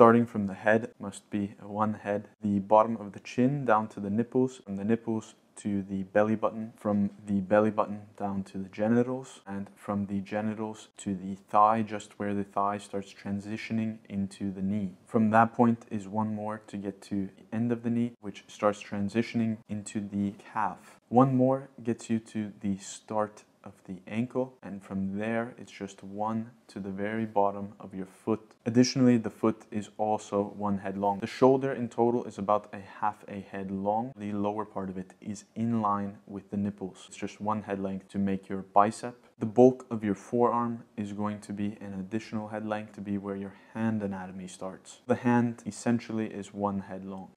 Starting from the head must be one head. The bottom of the chin down to the nipples, from the nipples to the belly button, from the belly button down to the genitals, and from the genitals to the thigh, just where the thigh starts transitioning into the knee. From that point is one more to get to the end of the knee, which starts transitioning into the calf. One more gets you to the start of the ankle and from there it's just one to the very bottom of your foot. Additionally, the foot is also one head long. The shoulder in total is about a half a head long. The lower part of it is in line with the nipples. It's just one head length to make your bicep. The bulk of your forearm is going to be an additional head length to be where your hand anatomy starts. The hand essentially is one head long.